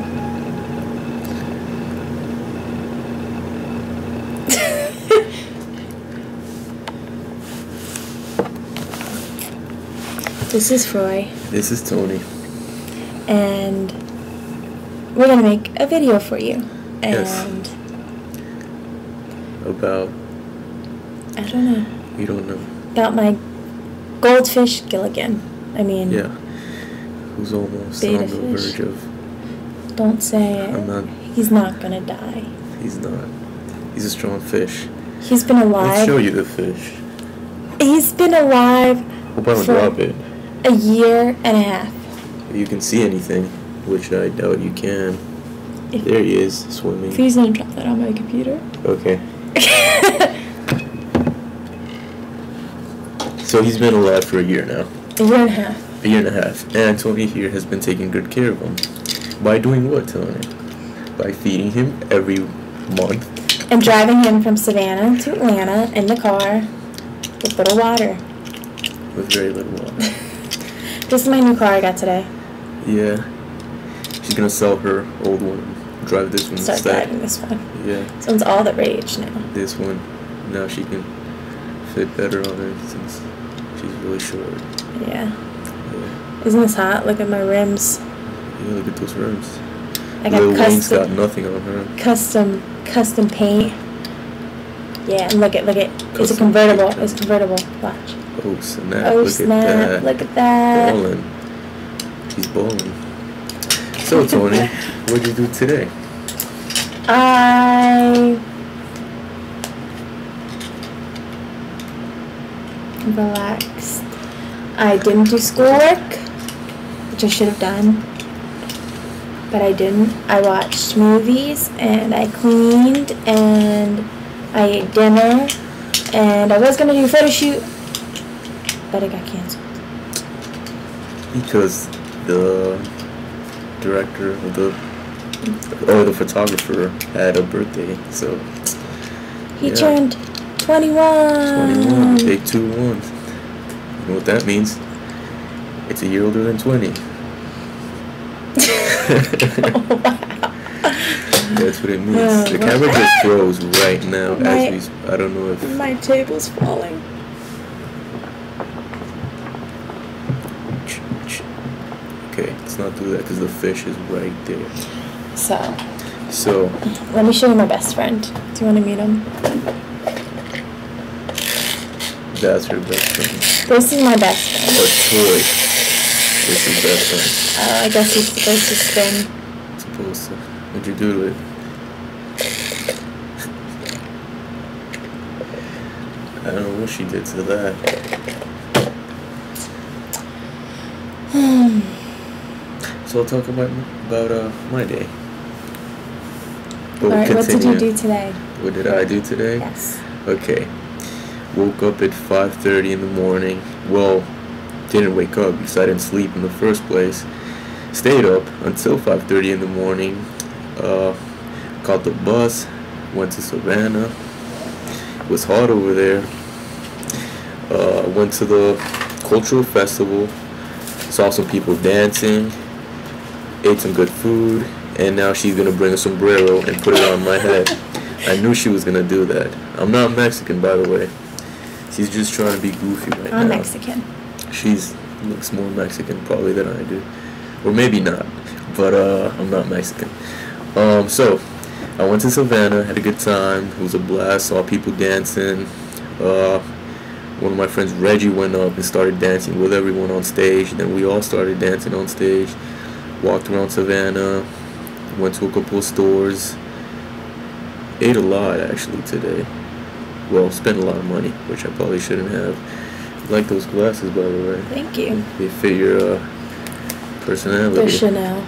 this is Froy, This is Tony. and we're gonna make a video for you. And Yes. About I don't know you don't know. about my goldfish Gilligan. I mean, Yeah. Who's almost on the fish. verge of don't say it. I'm not He's not gonna die. he's not. He's a strong fish. He's been alive. Let's show you the fish. He's been alive Hope I don't For- drop it. a year and a half. If you can see anything, which I doubt you can. If, There he is, swimming. Please don't drop that on my computer. Okay. So he's been alive for a year now. a year and a half. A year and a half. And Tony here has been taking good care of him. By doing what, Tony? By feeding him every month. And driving him from Savannah to Atlanta in the car with little water. with very little water. This is my new car I got today. Yeah. She's gonna sell her old one. Drive this one Start instead. driving this one. Yeah, This one's all the rage now. this one. Now she can fit better on it since she's really short. Yeah. Yeah. Isn't this hot? Look at my rims. Yeah, look at those rims. I got Lil Wayne's got nothing on her. custom, custom paint. Yeah, and look at, look at, it's a convertible. paint. It's a convertible. Watch. Oh snap! Oh look snap! at that. Look at that. Balling. She's balling. So Tony, what'd you do today? I relaxed. I didn't do schoolwork, which I should have done, but I didn't. I watched movies and I cleaned and I ate dinner and I was gonna do a photo shoot, but it got canceled. Because the director of the or the photographer had a birthday, so He Yeah. turned 21. 21, big two one. You know what that means? It's a year older than 20. Wow. That's what it means. Oh, the camera just froze right now My- as we. I don't know if. My table's falling. Okay, let's not do that because the fish is right there. So, So, let me show you my best friend. Do you want to meet him? that's her best friend. This is my best Or friend. Toy. This is best friend. Oh, I guess he's supposed to spin. Supposed to. What'd you do to it? I don't know what she did to that. So I'll talk about about uh, my day. But All right, what did you do today? What did I do today? Yes. Okay. Woke up at 5:30 in the morning. Well, didn't wake up because I didn't sleep in the first place. Stayed up until 5:30 in the morning. Uh, caught the bus. Went to Savannah. It was hot over there. Uh, went to the cultural festival. Saw some people dancing. Ate some good food. And now she's gonna bring a sombrero and put it on my head. I knew she was gonna do that. I'm not Mexican, by the way. She's just trying to be goofy right now. I'm. Mexican. She's looks more Mexican probably than I do, or maybe not. But uh, I'm not Mexican. Um, so I went to Savannah, had a good time. It was a blast. Saw people dancing. Uh, one of my friends, Reggie, went up and started dancing with everyone on stage. Then we all started dancing on stage. Walked around Savannah. Went to a couple of stores. Ate a lot actually today. Well, spent a lot of money, which I probably shouldn't have. Like those glasses, by the way. Thank you. They fit your uh, personality. They're Chanel,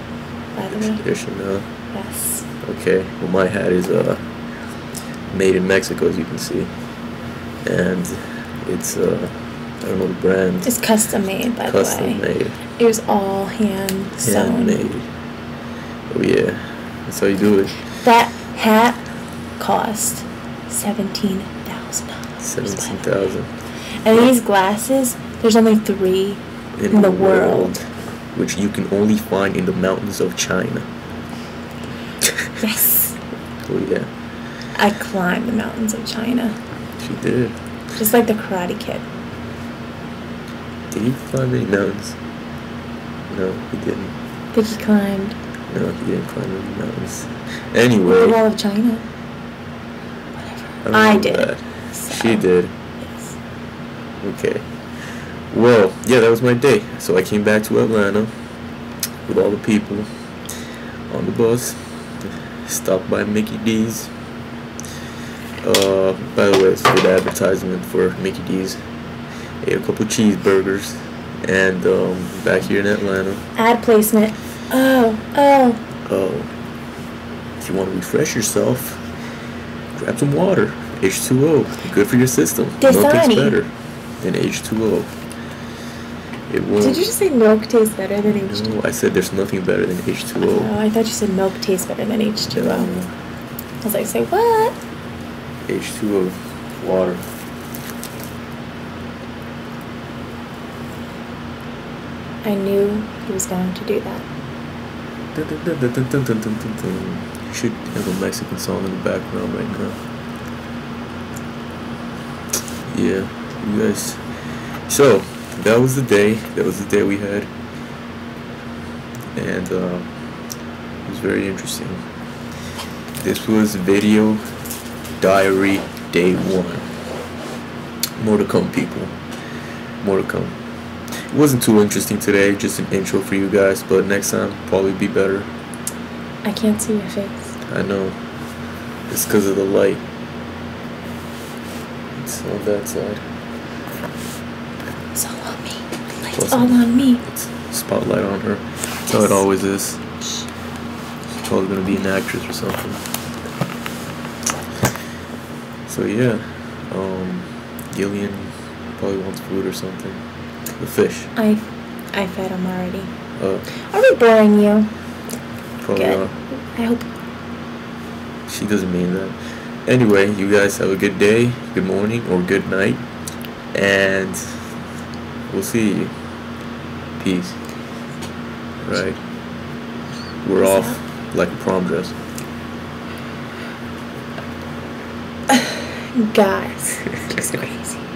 by the way. They're Chanel. Yes. Okay. Well, my hat is uh made in Mexico, as you can see, and it's uh I don't know the brand. It's custom made, by custom the way. Custom made, It was all hand sewn. handmade. Oh yeah, that's how you do it. That hat cost seventeen thousand dollars. Seventeen thousand And these glasses, there's only three in, in the world. which you can only find in the mountains of China. Yes. Oh yeah, I climbed the mountains of China. she did. Just like the Karate Kid. Did he climb any mountains? No, he didn't. I think he climbed No, he didn't climb any mountains. Anyway. the wall of China. don't I did. So, She did. Okay. Well, yeah, that was my day. So I came back to Atlanta with all the people on the bus. Stopped by Mickey D's. Uh, by the way, it's a good advertisement for Mickey D's. Ate a couple cheeseburgers, and um, back here in Atlanta. Ad placement. Oh, oh. Oh, if you want to refresh yourself, grab some water. H2O, good for your system. Nothing's better than H2O. Will, Did you just say milk tastes better than H2O? No, I said there's nothing better than H2O. Oh, I thought you said milk tastes better than H2O. No. I was like, say what? H2O, water. I knew he was going to do that. You should have a Mexican song in the background right now. Yeah you guys. So, that was the day. That was the day we had. And uh, it was very interesting. This was video diary day one. More to come, people. More to come. It wasn't too interesting today, just an intro for you guys, but next time probably be better. I can't see your face. I know. It's because of the light. It's on that side. It's all on me. Plus- all on me. It's spotlight on her. That's how it always is. She's probably gonna be an actress or something. So yeah, um, Gillian probably wants food or something. The fish. I, I fed him already. Uh, Are we boring you? probably Good. not. I hope. She doesn't mean that. Anyway, you guys have a good day, good morning, or good night, and we'll see you. Peace. Right. We're Peace off like a prom dress. Guys, just crazy.